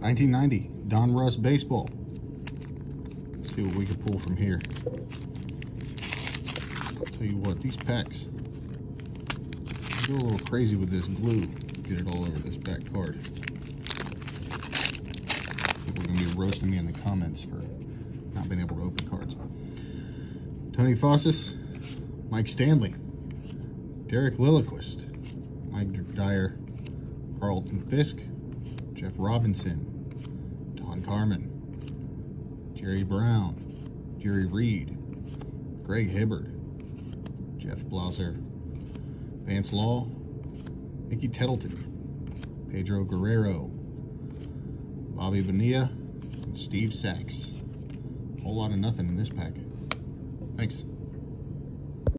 1990 Donruss Baseball. Let's see what we can pull from here. Tell you what, these packs. Go a little crazy with this glue. Get it all over this back card. People are going to be roasting me in the comments for not being able to open cards. Tony Fossas, Mike Stanley, Derek Lilliquist, Mike Dyer, Carlton Fisk, Jeff Robinson, Don Carman, Jerry Browne, Jerry Reed, Greg Hibbard, Jeff Blauser, Vance Law, Mickey Tettleton, Pedro Guerrero, Bobby Bonilla, and Steve Sax. Whole lot of nothing in this pack. Thanks.